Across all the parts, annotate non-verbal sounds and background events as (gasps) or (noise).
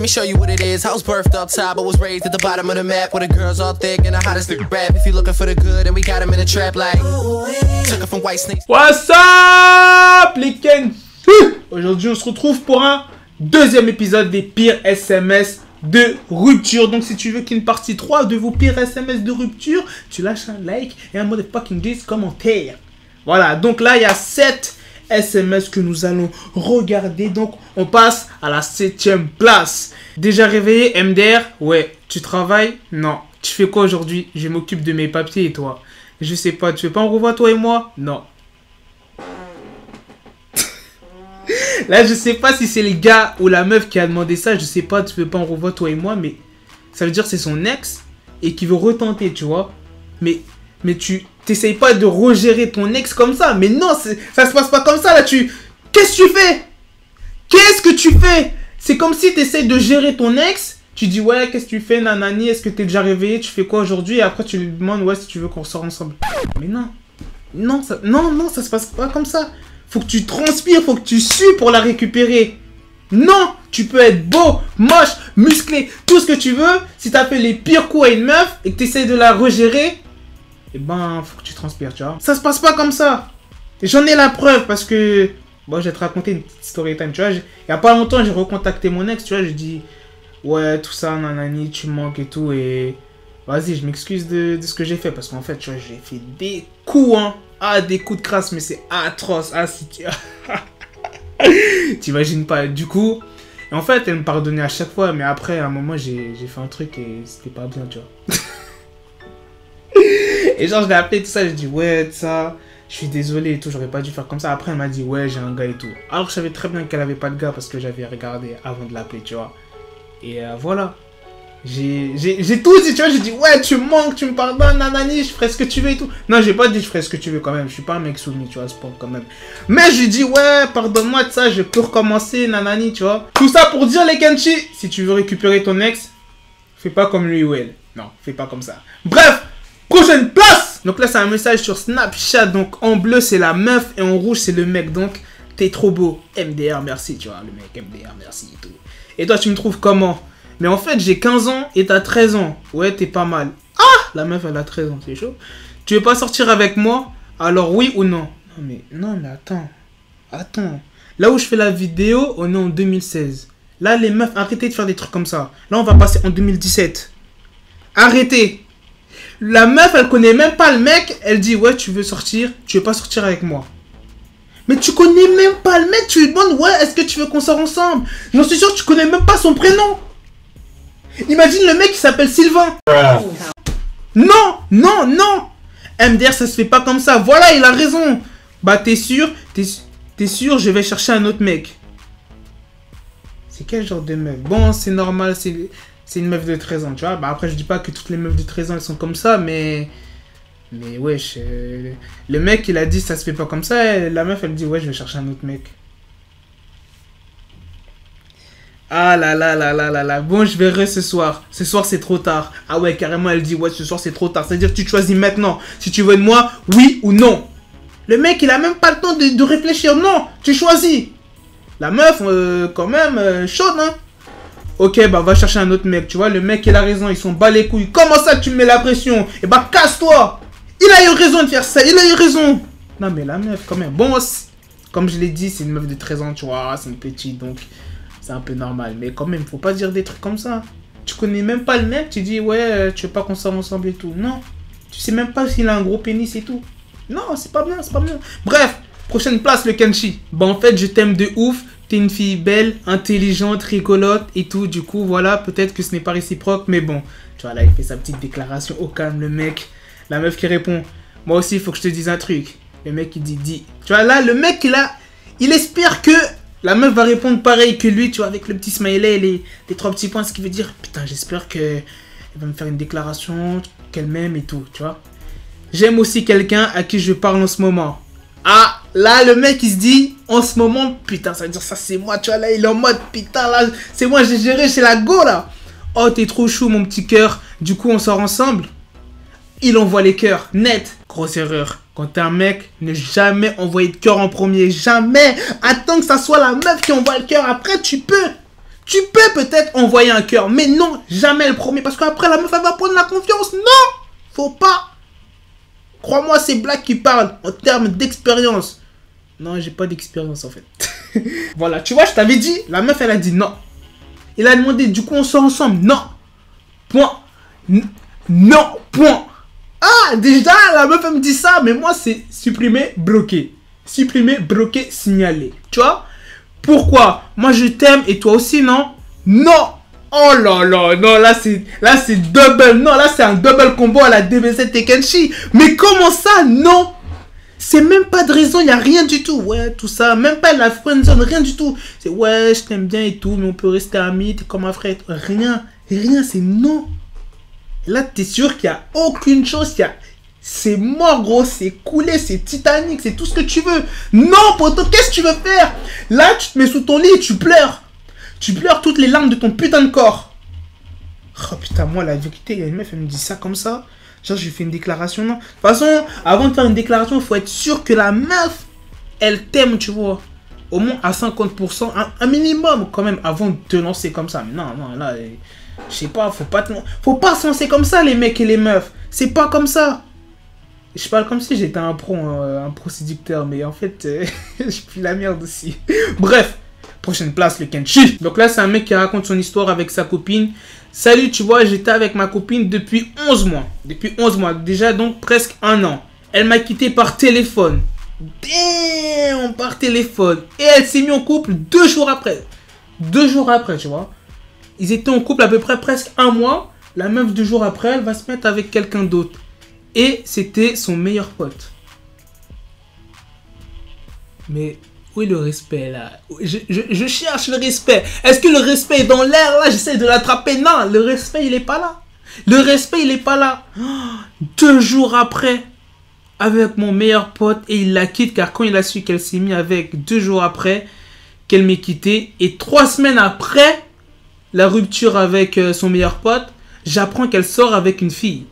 Let me show you what it is. I was birthed up top, but was raised at the bottom of the map where the girls all thick and the hottest nigga rap. If you looking for the good, and we got him in a trap like. Took it from white snakes. What's up les Aujourd'hui on se retrouve pour un deuxième épisode des pires SMS de rupture. Donc si tu veux qu'une partie 3 de vos pires SMS de rupture, tu lâches un like et un motherfucking 10 commentaire. Voilà, donc là il y a 7 SMS que nous allons regarder. Donc on passe à la 7ème place. Déjà réveillé MDR Ouais. Tu travailles? Non. Tu fais quoi aujourd'hui? Je m'occupe de mes papiers et toi Je sais pas, tu veux pas en revoir toi et moi? Non. (laughs) Là, je sais pas si c'est le gars ou la meuf qui a demandé ça. Je sais pas, tu veux pas en revoir toi et moi, mais ça veut dire c'est son ex et qui veut retenter, tu vois. Mais, mais tu t'essayes pas de regérer ton ex comme ça. Mais non, ça se passe pas comme ça là. Tu, qu'est-ce que tu fais? Qu'est-ce que tu fais? C'est comme si tu essayes de gérer ton ex. Tu dis ouais, qu'est-ce que tu fais, nanani? Est-ce que t'es déjà réveillé? Tu fais quoi aujourd'hui? Et après tu lui demandes ouais si tu veux qu'on sort ensemble. Mais non, non, ça, non, non, ça se passe pas comme ça. Faut que tu transpires, faut que tu sues pour la récupérer. Non, tu peux être beau, moche, musclé, tout ce que tu veux. Si t'as fait les pires coups à une meuf et que t'essayes de la regérer, eh ben, faut que tu transpires, tu vois. Ça se passe pas comme ça. J'en ai la preuve parce que. Bon, je vais te raconter une petite story time, tu vois. Il y a pas longtemps, j'ai recontacté mon ex, tu vois. Je dis, ouais, tout ça, nanani, tu manques et tout. Et vas-y, je m'excuse de, ce que j'ai fait parce qu'en fait, tu vois, j'ai fait des coups, hein. Ah, des coups de crasse, mais c'est atroce. Ah, si tu. (laughs) T'imagines pas. Du coup, et en fait, elle me pardonnait à chaque fois, mais après, à un moment, j'ai fait un truc et c'était pas bien, tu vois. (laughs) et genre, je l'ai appelé, tout ça, j'ai dit, ouais, ça, je suis désolé et tout, j'aurais pas dû faire comme ça. Après, elle m'a dit, ouais, j'ai un gars et tout. Alors, je savais très bien qu'elle avait pas de gars parce que j'avais regardé avant de l'appeler, tu vois. Et euh, voilà. J'ai tout dit, tu vois, j'ai dit, ouais, tu manques, tu me pardonnes, nanani, je ferai ce que tu veux et tout. Non, j'ai pas dit, je ferai ce que tu veux quand même, je suis pas un mec soumis, tu vois, ce point quand même. Mais j'ai dit, ouais, pardonne-moi de ça, je peux recommencer, nanani, tu vois. Tout ça pour dire, les Kenchi, si tu veux récupérer ton ex, fais pas comme lui ou elle. Non, fais pas comme ça. Bref, prochaine place Donc là, c'est un message sur Snapchat, donc en bleu, c'est la meuf, et en rouge, c'est le mec, donc t'es trop beau. MDR, merci, tu vois, le mec, MDR, merci et tout. Et toi, tu me trouves comment? Mais en fait, j'ai 15 ans et t'as 13 ans. Ouais, t'es pas mal. Ah La meuf, elle a 13 ans, c'est chaud. Tu veux pas sortir avec moi? Alors oui ou non? Non, mais non, mais attends. Attends. Là où je fais la vidéo, on est en 2016. Là, les meufs, arrêtez de faire des trucs comme ça. Là, on va passer en 2017. Arrêtez. La meuf, elle connaît même pas le mec. Elle dit, ouais, tu veux sortir Tu veux pas sortir avec moi mais tu connais même pas le mec, tu lui demandes, ouais, est-ce que tu veux qu'on sorte ensemble? J'en suis sûr, tu connais même pas son prénom. Imagine le mec qui s'appelle Sylvain. Non, non, non. MDR, ça se fait pas comme ça. Voilà, il a raison. Bah, t'es sûr T'es t'es sûr Je vais chercher un autre mec. C'est quel genre de meuf Bon, c'est normal, c'est c'est une meuf de 13 ans, tu vois. Bah, après, je dis pas que toutes les meufs de 13 ans, elles sont comme ça, mais... Mais wesh, euh, le mec, il a dit, ça se fait pas comme ça. et la meuf, elle dit, ouais, je vais chercher un autre mec. Ah là là là là là là. Bon, je verrai ce soir. Ce soir, c'est trop tard. Ah ouais, carrément, elle dit, ouais, ce soir, c'est trop tard. C'est-à-dire tu choisis maintenant. Si tu veux de moi, oui ou non. Le mec, il a même pas le temps de, de réfléchir. Non, tu choisis. La meuf, euh, quand même, euh, chaude, hein. Ok, bah va chercher un autre mec. Tu vois, le mec, il a raison. Ils sont bas les couilles. Comment ça, tu me mets la pression? Et bah, casse-toi. Il a eu raison de faire ça. Il a eu raison. Non, mais la meuf, quand même. Bon, comme je l'ai dit, c'est une meuf de 13 ans, tu vois. C'est une petite, donc c'est un peu normal. Mais quand même, faut pas dire des trucs comme ça. Tu connais même pas le mec, tu dis, ouais, euh, tu veux pas qu'on sorte ensemble et tout. Non. Tu sais même pas s'il a un gros pénis et tout. Non, c'est pas bien, c'est pas bien. Bref, prochaine place, le Kenshi. Bah, en fait, je t'aime de ouf. T'es une fille belle, intelligente, rigolote et tout. Du coup, voilà, peut-être que ce n'est pas réciproque, mais bon. Tu vois, là, il fait sa petite déclaration au calme, le mec. La meuf qui répond, moi aussi, il faut que je te dise un truc. Le mec, il dit, dis. Tu vois, là, le mec, a. Il espère que la meuf va répondre pareil que lui, tu vois, avec le petit smiley et les, les trois petits points, ce qui veut dire, putain, j'espère que elle va me faire une déclaration, qu'elle m'aime et tout, tu vois. J'aime aussi quelqu'un à qui je parle en ce moment. Ah, là, le mec, il se dit, en ce moment, putain, ça veut dire ça, c'est moi, tu vois, là, il est en mode, putain, là, c'est moi, j'ai géré chez la go, là. Oh, t'es trop chou, mon petit cœur. Du coup, on sort ensemble. Il envoie les cœurs, net. Grosse erreur. Quand t'es un mec, ne jamais envoyer de cœur en premier. Jamais. Attends que ça soit la meuf qui envoie le cœur. Après, tu peux. Tu peux peut-être envoyer un cœur, mais non, jamais le premier. Parce qu'après, la meuf, elle va prendre la confiance. Non Faut pas Crois-moi, c'est Black qui parle en termes d'expérience. Non, j'ai pas d'expérience en fait. (laughs) voilà, tu vois, je t'avais dit, la meuf, elle a dit non. Il a demandé, du coup, on sort ensemble. Non. Point. non. Point. Ah, déjà, la meuf, elle me dit ça, mais moi, c'est supprimer, bloquer. Supprimer, bloquer, signaler. Tu vois? Pourquoi? Moi, je t'aime et toi aussi, non? Non Oh là là, non, là c'est là c'est double, non, là c'est un double combo à la DBZ Tekenshi. Mais comment ça, non? C'est même pas de raison, il y a rien du tout. Ouais, tout ça, même pas la friendzone, rien du tout. C'est ouais, je t'aime bien et tout, mais on peut rester amis, t'es comme un frère. Rien, rien, c'est non. là, t'es sûr qu'il y a aucune chose, a c'est mort, gros, c'est coulé, c'est Titanic, c'est tout ce que tu veux. Non, poto, qu'est-ce que tu veux faire? Là, tu te mets sous ton lit et tu pleures. Tu pleures toutes les larmes de ton putain de corps. Oh putain, moi, la vérité, il y a une meuf, elle me dit ça comme ça. Genre, je fais une déclaration, non. De toute façon, avant de faire une déclaration, il faut être sûr que la meuf, elle t'aime, tu vois. Au moins à 50%, un, minimum quand même, avant de te lancer comme ça. Mais non, non, là, je sais pas, faut pas, faut pas se lancer comme ça, les mecs et les meufs. C'est pas comme ça. Je parle comme si j'étais un pro, séducteur, mais en fait, (laughs) je suis la merde aussi. Bref, Prochaine place, le Kenshi. Donc là, c'est un mec qui raconte son histoire avec sa copine. Salut, tu vois, j'étais avec ma copine depuis 11 mois. Depuis 11 mois. Déjà, donc, presque un an. Elle m'a quitté par téléphone. Damn, par téléphone. Et elle s'est mise en couple deux jours après. Deux jours après, tu vois. Ils étaient en couple à peu près presque un mois. La meuf deux jours après, elle va se mettre avec quelqu'un d'autre. Et c'était son meilleur pote. Mais le respect là? Je, cherche le respect. Est-ce que le respect est dans l'air là? J'essaie de l'attraper. Non, le respect il est pas là. Le respect il est pas là. (gasps) Deux jours après, avec mon meilleur pote et il la quitte car quand il a su qu'elle s'est mise avec, deux jours après, qu'elle m'ait quitté et trois semaines après la rupture avec euh, son meilleur pote, j'apprends qu'elle sort avec une fille.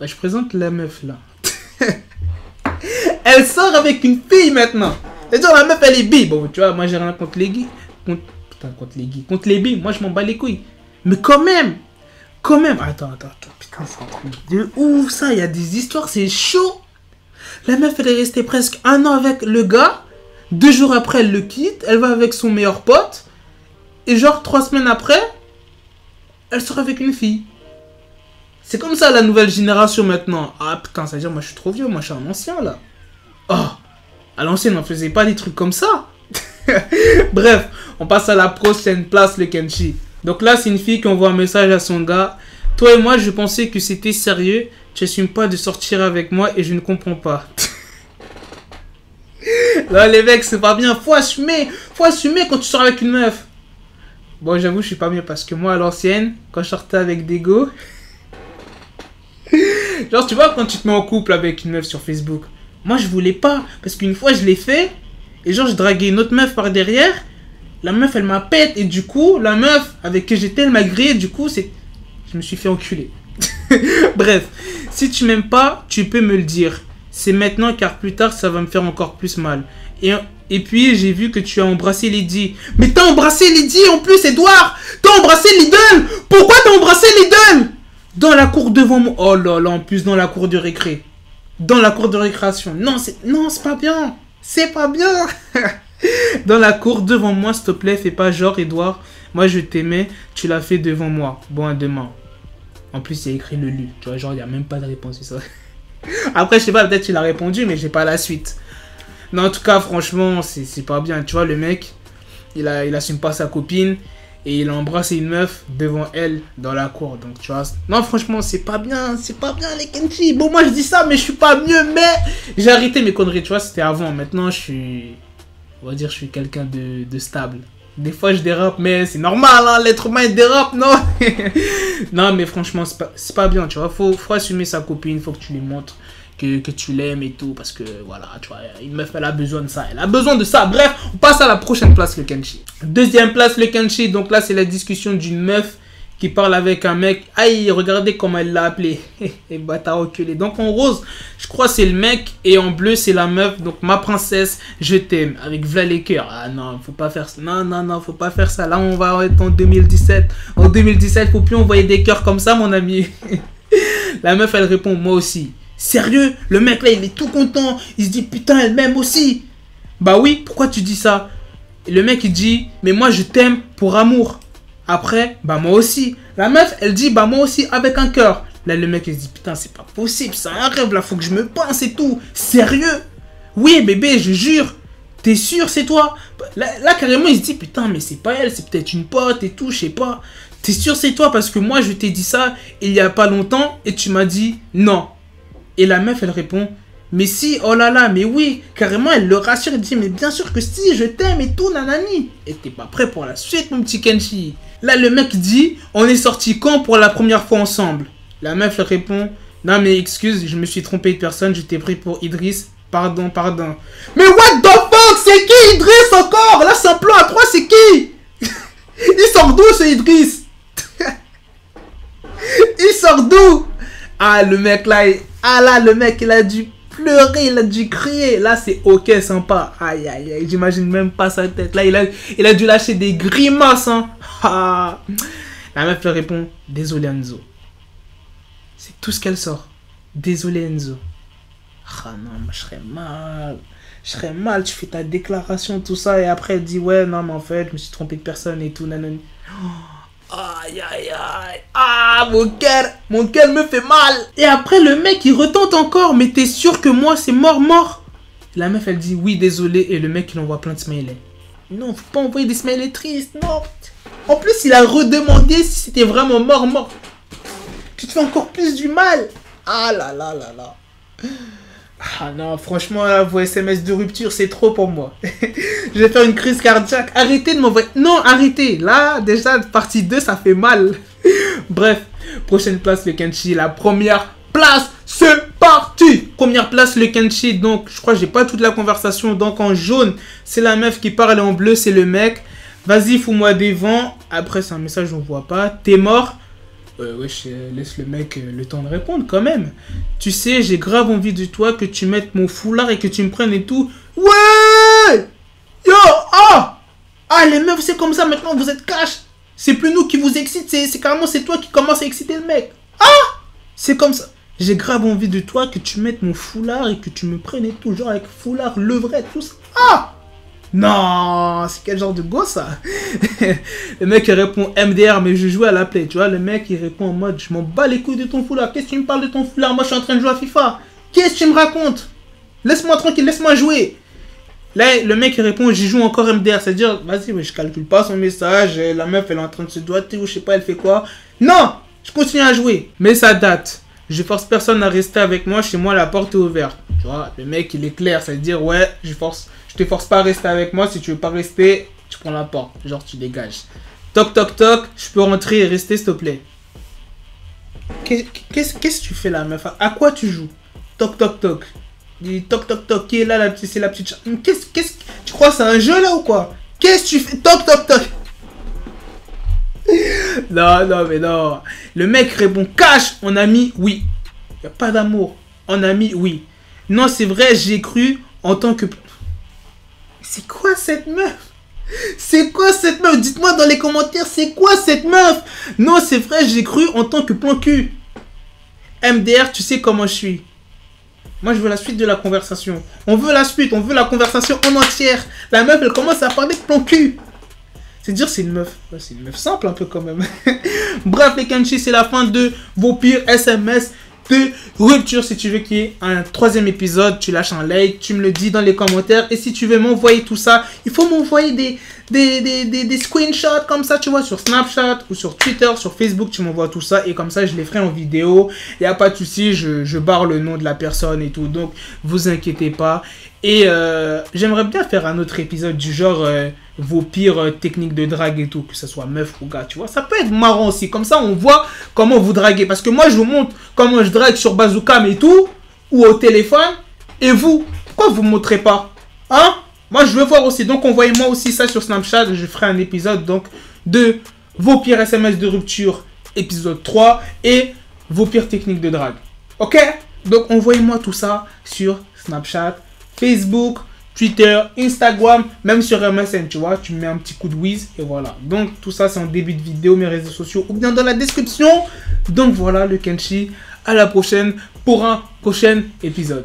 Bah, je présente la meuf là. (laughs) Elle sort avec une fille maintenant. C'est-à-dire la meuf elle est bi. Bon, tu vois, moi j'ai rien contre les gays. Contre... Putain, contre les gays. Contre les bi, moi je m'en bats les couilles. Mais quand même, quand même. Attends, attends, attends. Putain, c'est un truc de ouf ça. Il y a des histoires, c'est chaud. La meuf elle est restée presque un an avec le gars. Deux jours après, elle le quitte. Elle va avec son meilleur pote. Et genre, trois semaines après, elle sort avec une fille. C'est comme ça la nouvelle génération maintenant. Ah putain, ça veut dire moi je suis trop vieux, moi je suis un ancien là. Oh, à l'ancienne, on faisait pas des trucs comme ça. (laughs) Bref, on passe à la prochaine place, le Kenshi. Donc là, c'est une fille qui envoie un message à son gars. Toi et moi, je pensais que c'était sérieux. Tu n'assumes pas de sortir avec moi et je ne comprends pas. (laughs) Là, les mecs, c'est pas bien. Faut assumer. Faut assumer quand tu sors avec une meuf. Bon, j'avoue, je suis pas bien parce que moi, à l'ancienne, quand je sortais avec des go. (laughs) Genre, tu vois, quand tu te mets en couple avec une meuf sur Facebook, moi, je voulais pas. Parce qu'une fois, je l'ai fait. Et genre, je draguais une autre meuf par derrière. La meuf, elle m'a pète. Et du coup, la meuf avec qui j'étais, elle m'a grillé. Du coup, c'est. Je me suis fait enculer. (laughs) Bref. Si tu m'aimes pas, tu peux me le dire. C'est maintenant car plus tard, ça va me faire encore plus mal. Et, et puis, j'ai vu que tu as embrassé Lydie. Mais t'as embrassé Lydie en plus, Edouard T'as embrassé Lidl Pourquoi t'as embrassé Lidl? Dans la cour devant moi. Oh là là, en plus dans la cour de récré dans la cour de récréation. Non, c'est non, c'est pas bien. C'est pas bien. (laughs) dans la cour devant moi, s'il te plaît, fais pas genre, Edouard. Moi, je t'aimais, tu l'as fait devant moi. Bon, à demain. En plus, il y a écrit le lu. Tu vois, genre, il n'y a même pas de réponse, ça. (laughs) Après, je sais pas, peut-être qu'il a répondu, mais j'ai pas la suite. Non, en tout cas, franchement, c'est pas bien. Tu vois, le mec, il, a, il assume pas sa copine et il a embrassé une meuf devant elle dans la cour. Donc tu vois, non franchement c'est pas bien, c'est pas bien les Kenji. Bon moi je dis ça mais je suis pas mieux mais j'ai arrêté mes conneries, tu vois, c'était avant. Maintenant je suis, on va dire je suis quelqu'un de, stable. Des fois je dérape mais c'est normal, hein, l'être humain il dérape, non? (laughs) Non mais franchement c'est pas, pas bien, tu vois, faut, faut assumer sa copine, faut que tu lui montres que, tu l'aimes et tout. Parce que voilà, tu vois, une meuf, elle a besoin de ça. Elle a besoin de ça. Bref, on passe à la prochaine place, le Kenshi. Deuxième place, le Kenshi. Donc là, c'est la discussion d'une meuf qui parle avec un mec. Aïe, regardez comment elle l'a appelé. (laughs) Et bâtard reculé. Donc en rose, je crois c'est le mec et en bleu c'est la meuf. Donc ma princesse, je t'aime avec v'là les cœurs. Ah non, faut pas faire ça. Non non non, faut pas faire ça. Là on va être en 2017. En 2017, faut plus envoyer des cœurs comme ça mon ami. (laughs) la meuf elle répond moi aussi. Sérieux, le mec là il est tout content. Il se dit putain elle m'aime aussi. Bah oui, pourquoi tu dis ça? Le mec il dit mais moi je t'aime pour amour. Après, bah moi aussi. La meuf, elle dit, bah moi aussi avec un cœur. Là, le mec, il se dit, putain, c'est pas possible, c'est un rêve, là, faut que je me pense et tout. Sérieux? Oui, bébé, je jure. T'es sûr, c'est toi? Là, carrément, il se dit, putain, mais c'est pas elle, c'est peut-être une pote et tout, je sais pas. T'es sûr, c'est toi? Parce que moi, je t'ai dit ça il y a pas longtemps et tu m'as dit non. Et la meuf, elle répond, mais si, oh là là, mais oui, carrément, elle le rassure, elle dit, mais bien sûr que si, je t'aime et tout, nanani. Et t'es pas prêt pour la suite, mon petit Kenshi. Là, le mec dit, on est sorti quand pour la première fois ensemble? La meuf répond, non mais excuse, je me suis trompé de personne, je t'ai pris pour Idriss. Pardon, pardon. Mais what the fuck C'est qui Idriss encore? Là, c'est un plan à trois, c'est qui? (laughs) Il sort d'où ce Idriss? (laughs) Il sort d'où? Ah, le mec là, ah là, le mec, il a dû pleurer, il a dû crier. Là, c'est ok, sympa. Aïe, aïe, aïe, j'imagine même pas sa tête. Là, il a, il a dû lâcher des grimaces, hein. (laughs) La meuf lui répond Désolé Enzo. C'est tout ce qu'elle sort. Désolé Enzo. Ah non, je serais mal. Je serais mal, tu fais ta déclaration, tout ça, et après elle dit Ouais, non, mais en fait, je me suis trompé de personne et tout, nanani. Aïe, aïe, aïe. Ah, mon cœur, mon cœur me fait mal. Et après, le mec, il retente encore Mais t'es sûr que moi, c'est mort, mort? La meuf, elle dit Oui, désolé, et le mec, il envoie plein de smileys. Non, faut pas envoyer des smileys tristes, non. En plus, il a redemandé si c'était vraiment mort, mort. Tu te fais encore plus du mal. Ah là là là là. Ah non, franchement, vos SMS de rupture, c'est trop pour moi. (laughs) je vais faire une crise cardiaque. Arrêtez de m'envoyer. Non, arrêtez. Là, déjà, partie 2, ça fait mal. (laughs) Bref, prochaine place, le Kenshi. La première place, c'est parti. Première place, le Kenshi. Donc, je crois que j'ai pas toute la conversation. Donc, en jaune, c'est la meuf qui parle. En bleu, c'est le mec. Vas-y, fous-moi des vents. Après, c'est un message, on voit pas. T'es mort. Euh, wesh, laisse le mec euh, le temps de répondre quand même. Tu sais, j'ai grave envie de toi que tu mettes mon foulard et que tu me prennes et tout. Ouais Yo Ah Ah, les meufs, c'est comme ça maintenant, vous êtes cash. C'est plus nous qui vous excite, c'est carrément c'est toi qui commence à exciter le mec. Ah C'est comme ça. J'ai grave envie de toi que tu mettes mon foulard et que tu me prennes et tout, genre avec foulard, vrai, tout ça. Ah non, c'est quel genre de gosse ça? (laughs) Le mec il répond MDR, mais je joue à la play. Tu vois, le mec il répond en mode Je m'en bats les couilles de ton foulard. Qu'est-ce que tu me parles de ton foulard? Moi je suis en train de jouer à FIFA. Qu'est-ce que tu me racontes? Laisse-moi tranquille, laisse-moi jouer. Là, le mec il répond J'y joue encore MDR. C'est-à-dire, vas-y, mais je calcule pas son message. La meuf elle est en train de se doiter ou je sais pas, elle fait quoi? Non Je continue à jouer. Mais ça date. Je force personne à rester avec moi. Chez moi, la porte est ouverte. Tu vois, le mec il est clair. C'est-à-dire, ouais, je force je te force pas à rester avec moi. Si tu veux pas rester, tu prends la porte. Genre, tu dégages. Toc, toc, toc. Je peux rentrer et rester, s'il te plaît. Qu'est-ce que tu fais là, meuf? À quoi tu joues? Toc, toc, toc. Toc, toc, toc. Qui est là, C'est la petite... Qu'est-ce que... Tu crois c'est un jeu là ou quoi? Qu'est-ce que tu fais? Toc, toc, toc. (laughs) non, non, mais non. Le mec répond cash, on a mis oui. Y a pas d'amour. On a mis oui. Non, c'est vrai, j'ai cru en tant que c'est quoi cette meuf? C'est quoi cette meuf? Dites-moi dans les commentaires, c'est quoi cette meuf? Non, c'est vrai, j'ai cru en tant que plan cul. MDR, tu sais comment je suis. Moi, je veux la suite de la conversation. On veut la suite, on veut la conversation en entière. La meuf, elle commence à parler de plan cul. C'est dire c'est une meuf. C'est une meuf simple un peu quand même. (laughs) Bref, les Kenshi, c'est la fin de vos pires SMS de rupture. Si tu veux qu'il y ait un troisième épisode, tu lâches un like, tu me le dis dans les commentaires. Et si tu veux m'envoyer tout ça, il faut m'envoyer des, des, des, des, screenshots comme ça, tu vois, sur Snapchat ou sur Twitter, sur Facebook, tu m'envoies tout ça. Et comme ça, je les ferai en vidéo. Il a pas de souci, je, je barre le nom de la personne et tout. Donc, vous inquiétez pas. Et euh, j'aimerais bien faire un autre épisode du genre euh, vos pires euh, techniques de drague et tout, que ce soit meuf ou gars, tu vois. Ça peut être marrant aussi. Comme ça, on voit comment vous draguez. Parce que moi, je vous montre comment je drague sur Bazooka et tout, ou au téléphone. Et vous, pourquoi vous ne montrez pas Hein? Moi, je veux voir aussi. Donc, envoyez-moi aussi ça sur Snapchat. Je ferai un épisode donc de vos pires SMS de rupture épisode 3 et vos pires techniques de drague. Ok? Donc envoyez-moi tout ça sur Snapchat, Facebook, Twitter, Instagram, même sur MSN, tu vois, tu mets un petit coup de whiz et voilà. Donc tout ça c'est en début de vidéo, mes réseaux sociaux ou bien dans la description. Donc voilà le Kenshi. À la prochaine pour un prochain épisode.